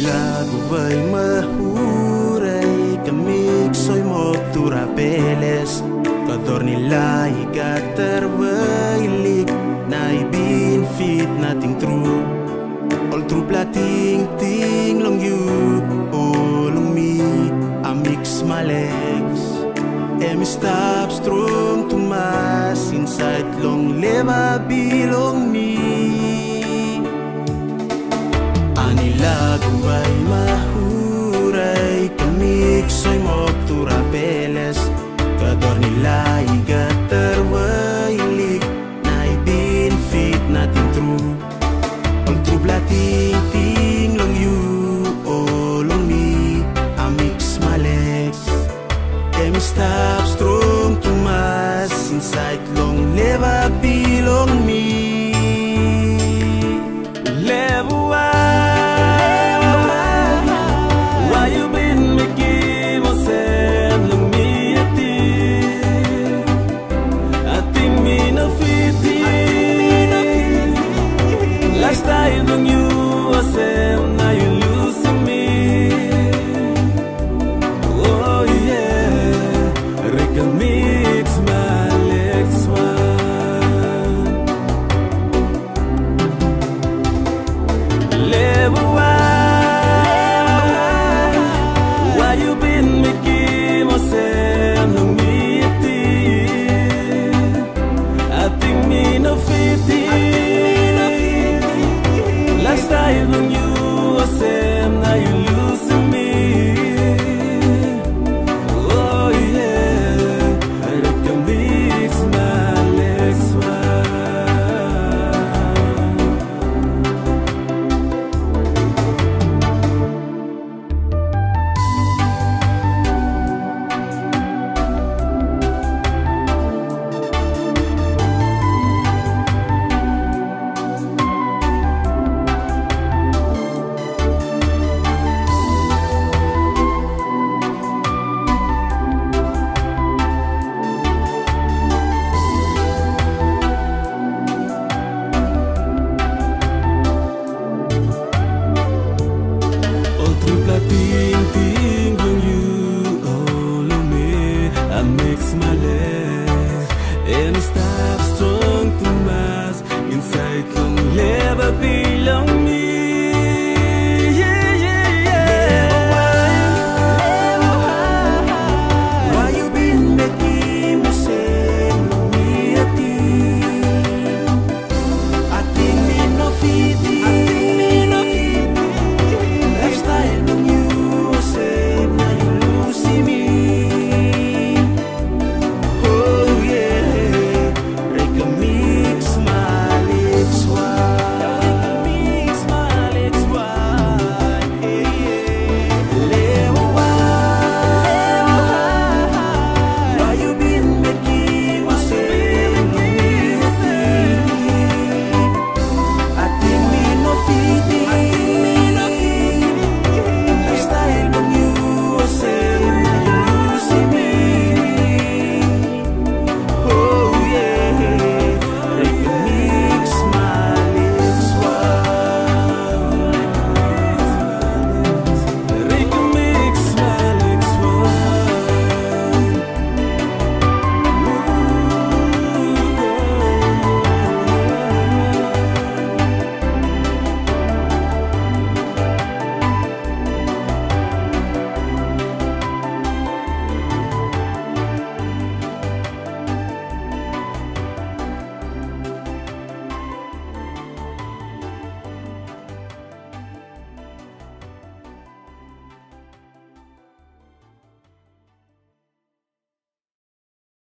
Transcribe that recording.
Tila guvay mahuray kamik soy moktura peles. Kador nila ikatarwailik na ibinfit nating true All true plating ting long you Oh long me amix malex Em stop strong to mass inside long leva bilong me lago ay mahuli